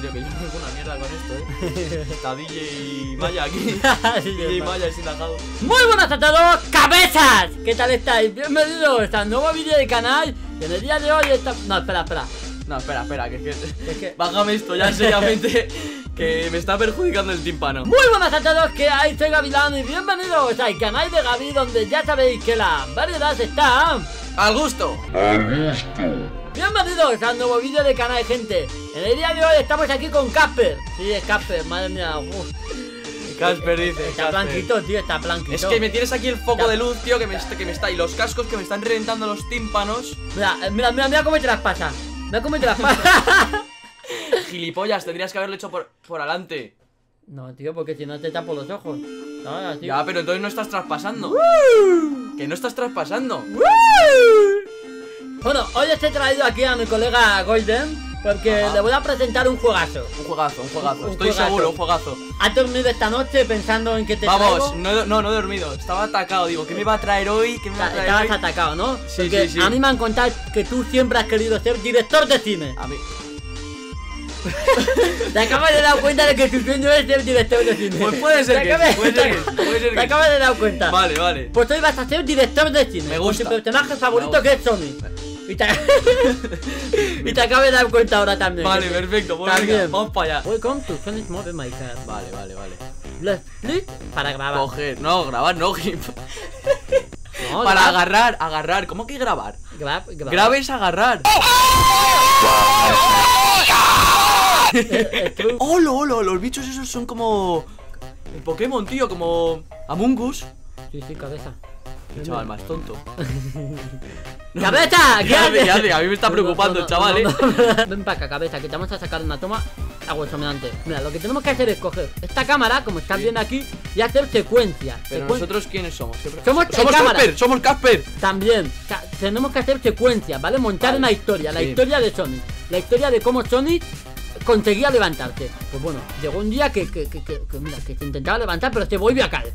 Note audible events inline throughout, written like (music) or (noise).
serio, que yo no tengo una mierda con esto, eh. (laughs) Está DJ (laughs) Maya aquí. (laughs) DJ. Maya. Muy buenas a todos, cabezas. ¿Qué tal estáis? Bienvenidos a un nuevo vídeo del canal. Y en el día de hoy está... No, espera, espera. No, espera, espera, que es que. Es que- Bájame esto ya seriamente. que me está perjudicando el tímpano. Muy buenas a todos, que hay soy Gavilán y bienvenidos al canal de Gaby donde ya sabéis que la variedad está... ¡Al gusto! Bienvenidos a un nuevo vídeo del canal, gente. En el día de hoy estamos aquí con Casper. Sí, es Casper, madre mía. uf. Casper dice. Está Casper. blanquito, tío, está blanquito. Es que me tienes aquí el foco de luz, tío, que me, está- que me está. Y los cascos que me están reventando los tímpanos. Mira, eh, mira, mira, mira cómo te las pasa. Mira cómo te las pasa. (laughs) Gilipollas, tendrías que haberlo hecho por, por adelante. no, tío, porque si no te tapo los ojos. Tío. Ya, pero entonces no estás traspasando. Que no estás traspasando. Bueno, hoy os he traído aquí a mi colega Golden porque Ajá. le voy a presentar un juegazo. Un juegazo, un juegazo. Un Estoy juegazo. seguro, un juegazo. ¿Has dormido esta noche pensando en que te Vamos, no, no, no he dormido. Estaba atacado. Digo, ¿qué me va a traer hoy? ¿Qué me va a traer Estabas hoy? atacado, ¿no? Sí, Porque sí, sí. a mí me han contado que tú siempre has querido ser director de cine. A mí. (laughs) Te acabas de dar cuenta de que tu sueño es ser director de cine. Pues puede ser Te que acabas- puede (laughs) ser que puede ser Te que acabas de dar cuenta. Vale, vale. Pues hoy vas a ser director de cine. Me Con gusta. tu personaje favorito que es Sony. Y te, (laughs) y te acabas de dar cuenta ahora también. Vale, perfecto. Pues También. venga, vamos para allá. Welcome to Sonic Mode My Car. Vale, vale, vale. Click para grabar. Coger, no, grabar, no. No, Para grab- agarrar, agarrar. ¿Cómo que grabar? grab- grab. Grave es agarrar. (laughs) ¡Hola, hola! Los bichos esos son como. El Pokémon, tío, como. Among Us. Sí, sí, cabeza. Qué chaval más tonto. (laughs) ¡Cabeza! (laughs) ¿Qué ¿Qué hace? haces? ¿Qué? A mí me está preocupando no, el chaval, eh. no. Ven para acá, cabeza, que te vamos a sacar una toma aguasomeante. Mira, lo que tenemos que hacer es coger esta cámara, como estás Sí. viendo aquí, y hacer secuencias. Pero nosotros, ¿quiénes somos? Siempre- Somos el somos. Casper, somos Casper. También, tenemos que hacer secuencias, ¿vale? Montar Vale. una historia, la historia de Sonic. La historia de cómo Sonic conseguía levantarse. Pues bueno, llegó un día que, que, que, que- que, mira, que se intentaba levantar, pero se volvió a caer.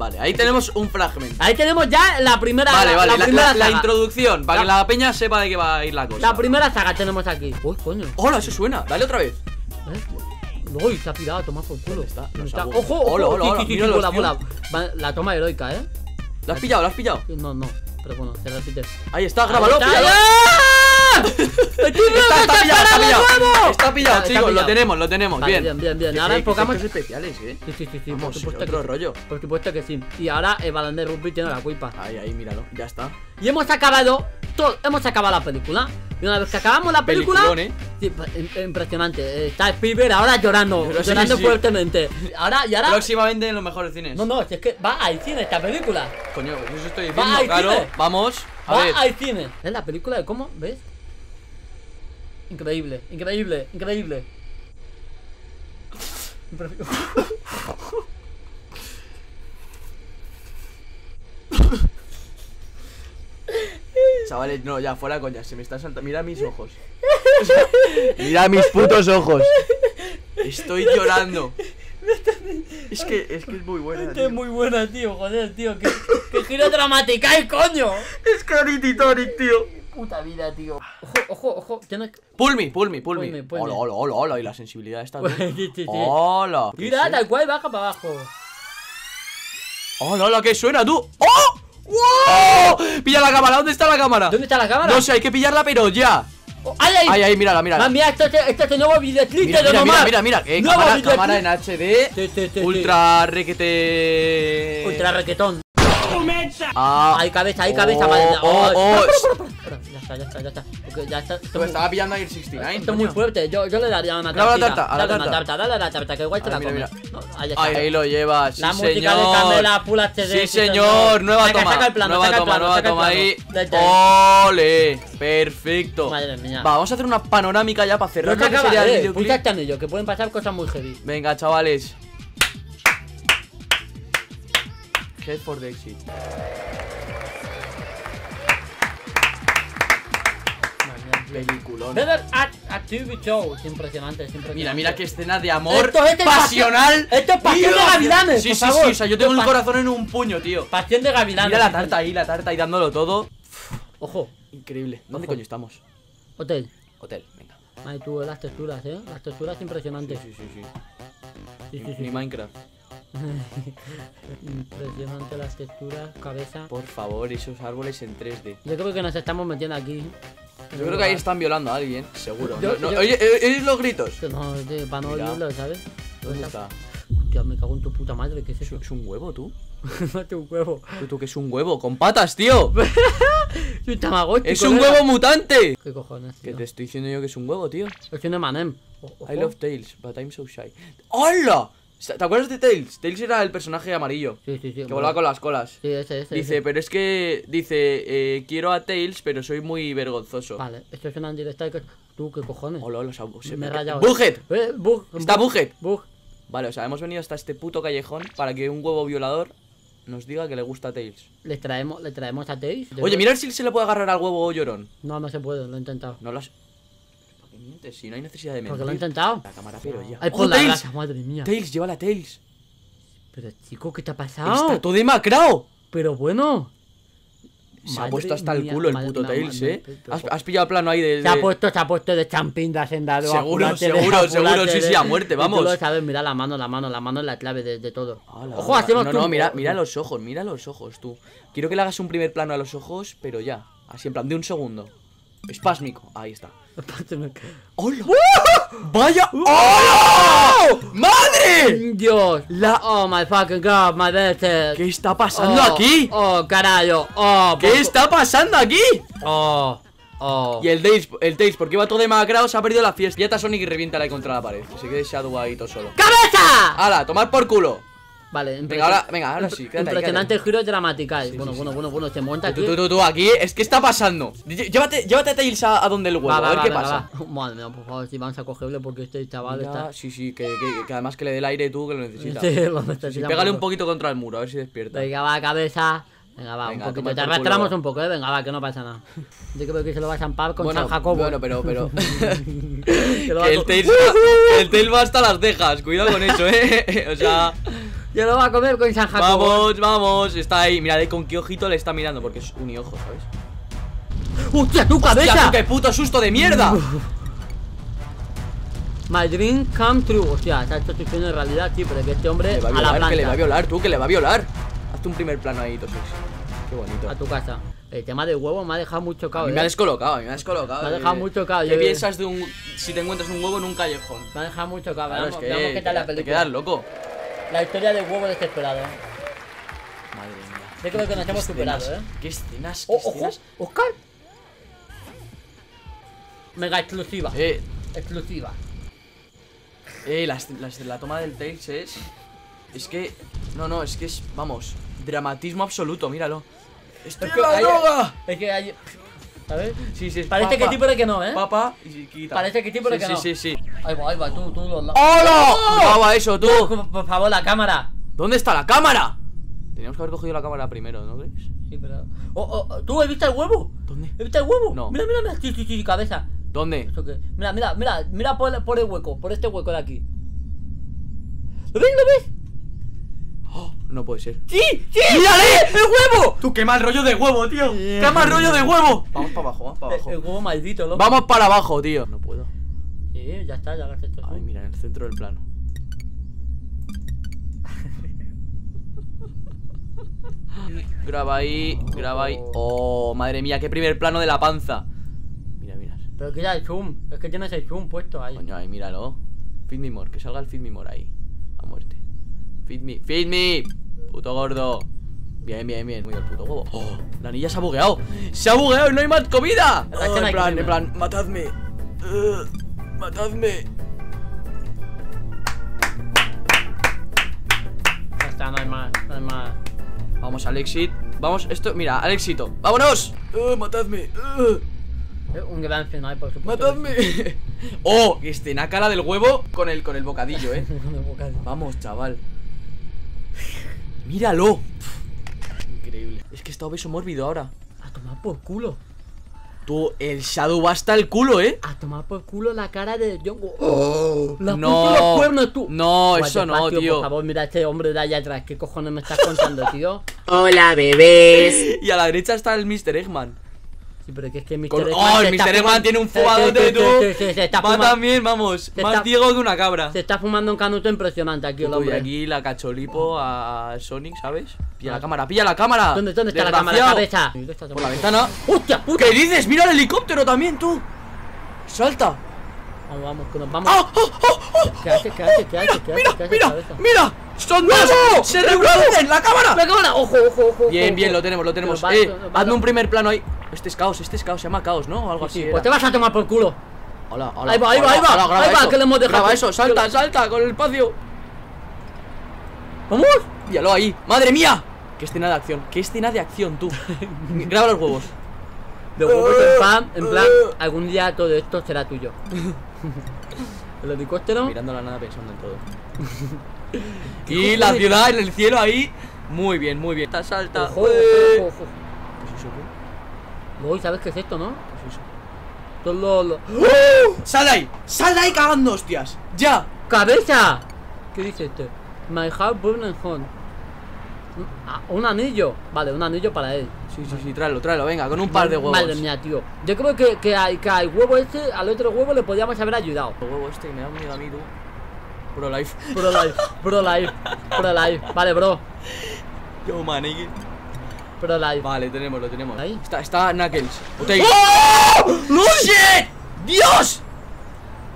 Vale, ahí tenemos un fragmento. Ahí tenemos ya la primera, Vale, la, vale, la la, primera la- la saga. introducción, para que La- la peña sepa de qué va a ir la cosa. La primera saga tenemos aquí. Uy, coño. ¡Hola, eso suena! Dale otra vez. ¿Eh? Uy, se ha pirado, toma por culo. ¿Dónde está? ¿Dónde Los está? Ojo, ojo, Hola, hola, La toma heroica, ¿eh? ¿Lo has pillado? ¿Lo has pillado? No, no, pero bueno, se repite. Ahí está, grábalo. Ahí está. Píllalo. ¡Ah! ¡Estoy viendo Está, pillado, está pillado. Está pillado, chicos, lo tenemos, lo tenemos. Vale, bien. bien, bien, Ahora sí, enfocamos- especiales, eh. Sí, sí, sí, sí, por Vamos, supuesto otro que sí. rollo. Por supuesto que sí. Y ahora el balón de rugby tiene la culpa. Ahí, ahí, míralo. Ya está. Y hemos acabado todo, hemos acabado la película. Y una vez que acabamos la película, eh. sí, im- impresionante. Está Spielberg ahora llorando, Pero sí, llorando sí. fuertemente. Ahora, y ahora, Próximamente en los mejores cines. no, no, si es que va al cine esta película. Coño, eso estoy Va diciendo, al claro. cine. Vamos. A Va ver. al cine. Es la película de cómo, ¿ves? Increíble, increíble, increíble. Chavales, no, ya, fuera coña, se me están saltando. Mira mis ojos. Mira mis putos ojos. Estoy llorando. Es que es que es muy buena. Esta tío. es muy buena, tío, joder, tío. Que, que giro dramática, ¡ay, coño! Es Clarity Tonic, tío. Puta vida, tío. Ojo, ojo, ojo. Que. Pulmi, pulmi, pulmi. Pulmi, pulmi. Hola, hola, hola, hola. Y la sensibilidad está. (laughs) Sí, sí. Hola. Mira, tal cual baja para abajo. Hola, hola, ¿qué suena tú? ¡Oh! ¡Wow! Pilla la cámara, ¿dónde está la cámara? ¿Dónde está la cámara? No sé, hay que pillarla, pero ya. Oh, ¡Ay, ay! Ahí, ahí, mírala, mírala. Ah, mira, esto es, esto es el nuevo videoclip Mira, de mira, mira, mira, mira, eh, cámara, cámara en HD, Sí, sí, sí, ultra requete... Ultra requetón. Ah, Hay cabeza, hay cabeza, Oh, vale. oh, oh. Está, ya está, ya está. Porque ya está. Esto, es muy- estaba pillando ahí el 69, esto es muy fuerte. Yo, yo le daría una Dale a la tartita. tarta, a la Dale una tarta. tarta, dale a la tarta, que igual te A la comes. No, ahí está. Ahí lo llevas, sí La música señor. de Camela Full HD. Sí señor, nueva toma, saca el plano, nueva saca el toma, plano, nueva toma ahí. Ole, perfecto. Madre mía. Va, vamos a hacer una panorámica ya para No cerrar te lo que acaba, sería el eh. este anillo, que pueden pasar cosas muy heavy. Venga, chavales. Head for the exit. Peliculón. Better at, at TV Show. Es impresionante, es impresionante. Mira, mira qué escena de amor Esto- esto es pasional. pasión- esto es pasión de gavilanes, Sí, por sí, favor. sí. O sea, yo tengo Esto el corazón en un puño, tío. Pasión de gavilanes. Mira la tarta ahí, la tarta ahí dándolo todo. Ojo, Increíble. ¿Dónde Ojo. coño estamos? hotel. Hotel, venga. Ay, tú, las texturas, ¿eh? Las texturas impresionantes. sí, sí, sí. Sí, sí, sí. Ni Minecraft. (laughs) Impresionante las texturas, cabeza. Por favor, esos árboles en 3D. Yo creo que nos estamos metiendo aquí. Yo creo que ahí están violando a alguien, seguro. Yo- No, no, yo- Oye, eh, ¿oís los gritos? No, para no oírlo, ¿sabes? ¿Dónde está? Hostia, me cago en tu puta madre, ¿qué es ¿Es, eso? es un huevo, tú? (laughs) Mate un huevo. ¿Tú, tú que es un huevo? ¡Con patas, tío! (laughs) Es un tamagotchi, ¡Es un huevo mutante! ¿Qué cojones? Que te estoy diciendo yo que es un huevo, tío. Es un Emanem. I love Tails, but I'm so shy. ¡Hola! ¿Te acuerdas de Tails? Tails era el personaje amarillo. Sí, sí, sí. Que volaba con las colas. Sí, ese, ese. Dice, ese. pero es que. Dice, eh, quiero a Tails, pero soy muy vergonzoso. Vale, esto es una directa que... ¿Tú qué cojones? Hola, se- Me he rayado. Eh, bug. Está bug, Buget. Bug. Vale, o sea, hemos venido hasta este puto callejón para que un huevo violador nos diga que le gusta a Tails. Le traemos, le traemos a Tails. Oye, mira si se le puede agarrar al huevo llorón. No, no se puede, lo he intentado. No. ¿Por qué mientes? Si no hay necesidad de mentir. Porque lo he intentado. La cámara, pero ya. Ay, ¡Oh, por la Tails! grasa, madre mía. Tails, llévala a Tails. Pero chico, ¿qué te ha Está pasado? todo demacrado. Pero bueno. Se ha puesto hasta el mía, culo el puto Tails, madre eh. pero- ¿Has, has pillado el plano ahí de. Se ha de- puesto, se ha puesto de champindas en dado. Seguro, seguro, seguro, sí, de- sí, a muerte, y tú vamos. lo sabes, mira la mano, la mano, la mano es la clave de, de todo. Ojo, hacemos No, tú- no, mira, mira los ojos, mira los ojos, tú. Quiero que le hagas un primer plano a los ojos, pero ya. Así en plan, de un segundo. Espásmico. Ahí está. ¡Hola! ¡Vaya! ¡Hola! ¡Madre! Dios. Oh my fucking god, my. ¿Qué está pasando Oh, aquí? Oh, carajo. Oh, ¿Qué por- está pasando aquí? Oh, oh. Y el Tails, el Tails, porque iba todo demacrado, se ha perdido la fiesta. Pillata Sonic y reviéntala ahí contra la pared. Se quede Shadow ahí todo solo. ¡Cabeza! ¡Hala! ¡Tomar por culo! Vale, Venga, ahora, venga, ahora sí. quédate Impresionante quédate giro dramatical. Sí, bueno, sí, bueno, sí. bueno, bueno, se monta aquí. Tú, tú, tú, aquí, es que está pasando. Llévate, llévate a Tails a, a donde el huevo, Va, a ver va, qué venga, pasa. va. (laughs) Madre mía, por favor, si vamos a cogerle porque este chaval Mira, está. Sí, sí, que, que- que además que le dé el aire tú que lo necesitas. (laughs) Sí, lo Sí, necesitamos. pégale un poquito contra el muro, a ver si despierta. Venga, va, cabeza. Venga, va, Venga, un poquito. Te arrastramos un poco, eh. Venga, va, que no pasa nada. Yo creo que se lo va a zampar con bueno, San Jacobo. bueno, pero, pero. (laughs) Que el Tails, va, el Tails va hasta las cejas, cuidado con eso, eh. O sea, Yo lo va a comer con San Jacobo. vamos, vamos, está ahí. Mira de con qué ojito le está mirando, porque es uniojo, ¿sabes? ¡Hostia, tu ¡Hostia, cabeza! tú, qué puto susto de mierda! (laughs) My dream come true. Hostia, sueño en realidad, sí, pero que este hombre Le va a a la violar, planta. que le va a violar, tú, que le va a violar. Hazte un primer plano ahí, Tosix. Qué bonito. A tu casa. El tema del huevo me ha dejado muy A chocado. mí eh. me ha descolocado, a mí me ha descolocado. Me ha dejado eh. muy chocado, ¿Qué piensas de un. si te encuentras un huevo en un callejón? Me ha dejado muy chocado. Claro, es que tal la te película. quedas loco. La historia del huevo desesperado. eh. Madre mía. Yo creo que nos hemos superado, escenas, eh. Qué escenas, qué Oh, ojo. Oscar. Mega exclusiva. Eh, Exclusiva. eh, la, la- la toma del Tails es. Es que. No, no, es que es. Vamos. Dramatismo absoluto, míralo. ¡Estoy Es en la hay- droga! Es que hay. ¿Sabes? Sí, sí, Parece que tipo de que no, ¿eh? Y quita. Parece que tipo de sí, que sí, no. Sí, sí, Ahí va, ahí va, tú, tú, los ¡Hola! Graba eso, tú. Por, por favor, la cámara. ¿Dónde está la cámara? Teníamos que haber cogido la cámara primero, ¿no crees? Sí, pero. Oh, oh, oh, ¿Tú has visto el huevo? ¿Dónde? ¿Has visto el huevo? No. Mira, mira, mira. Sí, sí, sí, cabeza. ¿Dónde? ¿Eso qué? Mira, mira, mira, mira por el hueco, por este hueco de aquí. ¿Lo ves? ¿Lo ves? No puede ser. ¡Sí! ¡Sí! ¡Mírale! ¡El huevo! Tú, qué mal rollo de huevo, tío. Yeah. ¡Qué mal rollo de huevo! Vamos para abajo, vamos para El, el abajo. huevo maldito, loco. Vamos para abajo, tío. No puedo. Sí, ya está, ya lo has hecho. Ay, mira, en el centro del plano. (laughs) graba ahí, graba ahí. Oh, madre mía, qué primer plano de la panza. Mira, mira. Pero que ya el zoom. Es que tienes el zoom puesto ahí. Coño, ahí, míralo. Feed me more, que salga el feed me more ahí. A muerte. Feed me, feed me. Puto gordo. Bien, bien, bien. Muy el puto huevo. Oh, la anilla se ha bugueado. Se ha bugueado y no hay más comida. La Oh, en plan, en plan, matadme. Uh, matadme. Ya está, no hay más, no hay más. Vamos al exit. Vamos, esto, mira, al éxito. ¡Vámonos! Uh, matadme. Uh, Eh, Un gran final, por supuesto. matadme. (laughs) oh, escena cara del huevo con el, con el bocadillo, eh. (laughs) Con el bocadillo. Vamos, chaval. Míralo. Increíble. Es que está obeso mórbido ahora. A tomar por culo. Tú, el Shadow va hasta el culo, ¿eh? A tomar por culo la cara de Jongo. ¡Oh! La No. los cuernos, tú. No, eso no, tío. Por favor, mira a este hombre de allá atrás. ¿Qué cojones me estás contando, tío? (laughs) Hola bebés. (laughs) Y a la derecha está el Mr. Eggman. Sí, pero que es que Mr. Con- Eggman ¡Oh, el Mr. Eggman tiene un fumadote, se- tú! Va también, vamos. Más ciego que una cabra. Se está fumando un canuto impresionante aquí el hombre. aquí la cacholipo a Sonic, ¿sabes? Pilla la cámara, pilla la cámara. ¿Dónde, dónde está la cámara? Cabeza. Por la ventana. ¡Hostia puta! ¿Qué dices? ¡Mira el helicóptero también, tú! ¡Salta! Vamos, vamos, que nos vamos. ¡Ah! ¡Ah! ¡Ah! ¿Qué hace? ¿Qué hace? ¿Qué hace? ¿Qué hace? ¡Mira! ¿Qué hace, ¡Mira! ¡Mira! ¡Son dos! ¡Se reproducen! ¡La cámara! ¡La cámara! ¡Ojo, ojo, ojo! Bien, bien, lo tenemos, lo tenemos. Eh, hazme un primer plano ahí. Este es caos, este es caos, se llama caos, ¿no? O algo así. Era. pues te vas a tomar por culo. Hola, hola. Ahí va, ahí va, ahí va, ahí va, que le hemos dejado. Graba eso, salta, salta, con el espacio. ¡Vamos! Míralo ahí. ¡Madre mía! ¡Qué escena de acción! ¡Qué escena de acción, tú! (laughs) Graba los huevos. De huevos en plan, en plan, (laughs) algún día todo esto será tuyo. (laughs) El helicóptero. Mirando la nada pensando en todo. y la ciudad en el cielo ahí. Muy bien, muy bien. Salta, salta. Ojo, ojo, ojo. Luego, ¿sabes qué es esto, no? ¿Qué es eso? Es lo, lo- ¡Sal de ahí! ¡Sal de ahí cagando, hostias! ¡Ya! ¡Cabeza! ¿Qué dice este? My heart burning home. Ah, Un anillo. Vale, un anillo para él. Sí, sí, sí, tráelo, tráelo, venga, con un par de huevos. Madre mía, tío. Yo creo que, que, al, que al huevo este, al otro huevo le podíamos haber ayudado. El huevo este me da miedo a mí, tú. Pro life. Pro life, pro life, pro life. Vale, bro. Yo, maniqui. Pro life. Vale, tenemos, lo tenemos. Ahí. Está, está Knuckles. ¡Oh! ¡No! ¡Shit! ¡Dios!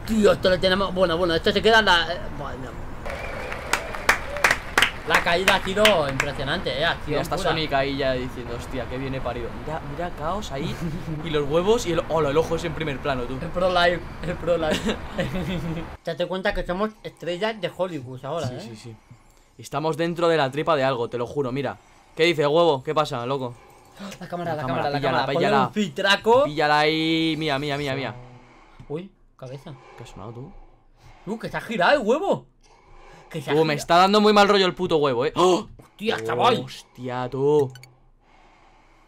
Tío, esto lo tenemos. Bueno, bueno, esto se queda en la. eh, bueno. La caída ha sido impresionante, eh. Acción Mira, está pura. Sonic ahí ya diciendo, hostia, que viene parido. Mira, mira Caos ahí. y los huevos y el. Hola, el ojo es en primer plano, tú. El pro life, el pro life. Te das cuenta que somos estrellas de Hollywood ahora, Sí, eh. sí, sí. Estamos dentro de la tripa de algo, te lo juro, mira. ¿Qué dice, huevo? ¿Qué pasa, loco? La cámara, La la, cámara, cámara, la píllala, cámara. Ponle píllala. un. Píllala ahí. Mía, mía, mía, mía. Uy, cabeza. ¿Qué ha sonado tú? Uh, que se ha girado el huevo. Que se ha Tú, me está dando muy mal rollo el puto huevo, eh. ¡Oh! Hostia, chaval. Hostia, tú.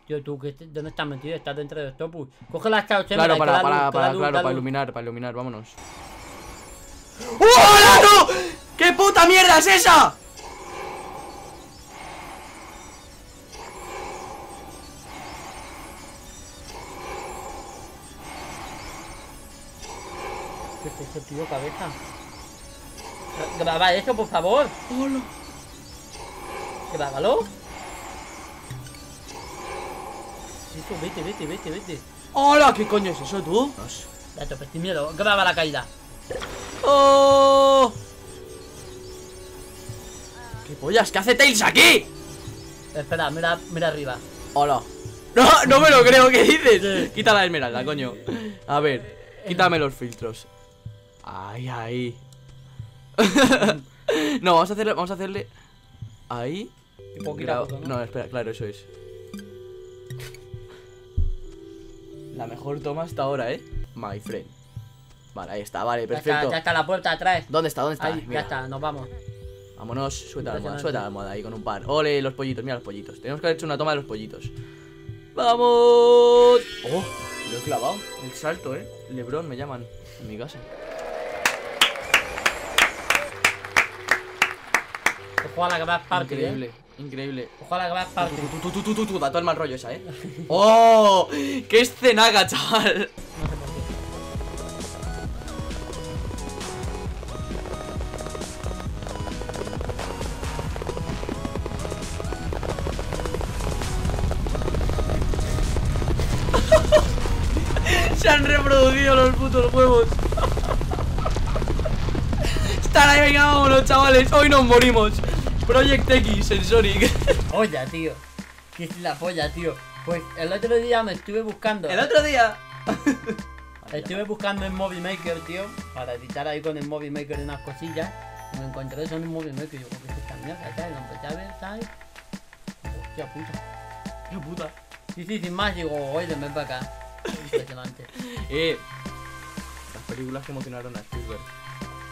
Tío, tú, que este- ¿dónde estás metido? Estás dentro de Octopus. Coge la chao, Claro, para, para, para, claro, para iluminar. para iluminar, vámonos. ¡Hola, tú! ¿Qué puta mierda es esa? ¿Qué es eso, tío, cabeza? Graba eso, por favor. Hola. Grábalo. Eso, vete, vete, vete, vete. Hola, ¿qué coño es eso, tú? Ya te sin miedo. Graba la caída. ¡Oh! ¿Qué pollas? ¿Qué hace Tails aquí? Espera, mira, mira arriba. Hola. No, no me lo creo, ¿qué dices? Quita la esmeralda, coño. A ver, quítame los filtros. Ay, ahí. (laughs) no, vamos a hacerle, vamos a hacerle. Ahí. Y poco, ¿no? no, espera, claro, eso es. La mejor toma hasta ahora, ¿eh? My friend. Vale, ahí está, vale, Ya está, perfecto. ya está la puerta atrás. ¿Dónde está? ¿Dónde está? Ahí, ya está, nos vamos. Vámonos, suelta la almohada, suelta la almohada ahí con un par. Ole, los pollitos, mira los pollitos. Tenemos que haber hecho una toma de los pollitos. ¡Vamos! ¡Oh! Lo he clavado. El salto, eh. Lebron me llaman en mi casa. Ojalá que vas party, Increíble, eh. increíble. Ojalá que vas party. Tú, tú, tú, tú, tú, tú, da todo el mal rollo esa, eh. ¡Oh! ¡Qué escenaga, chaval! No (laughs) sé por qué. Se han reproducido los putos huevos. Están ahí, venga, vámonos, chavales. Hoy nos morimos. Project X en Sonic. Polla, (laughs) tío. Que es la polla, tío. Pues el otro día me estuve buscando. El otro día. (laughs) Estuve buscando en Movie Maker, tío, para editar ahí con el Movie Maker unas cosillas. Y me encontré eso en un Movie Maker y yo, ¿qué es esta mierda? ¿Sabes? Lo empecé a ver, ¿sabes? Hostia puta. ¡Qué puta! Sí, sí, sin más, digo, oye, ven para acá. Impresionante. (laughs) Eh. Las películas que emocionaron a Spielberg.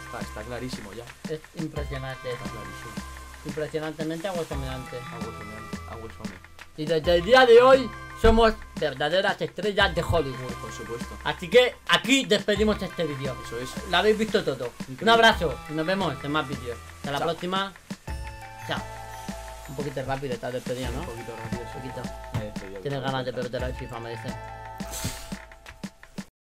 Está, está clarísimo ya. Es impresionante. Está clarísimo. Impresionantemente aguasombrante. Agua sonante, agua sonante. Y desde el día de hoy somos verdaderas estrellas de Hollywood. Por supuesto. Así que aquí despedimos este vídeo. Eso es. Lo habéis visto todo. Un abrazo y nos vemos en más vídeos. Hasta la Chao. próxima. Chao. Un poquito rápido esta despedida, ¿no? Un poquito rápido. Un poquito. Despedido. Tienes ganas de perder el FIFA, me dice.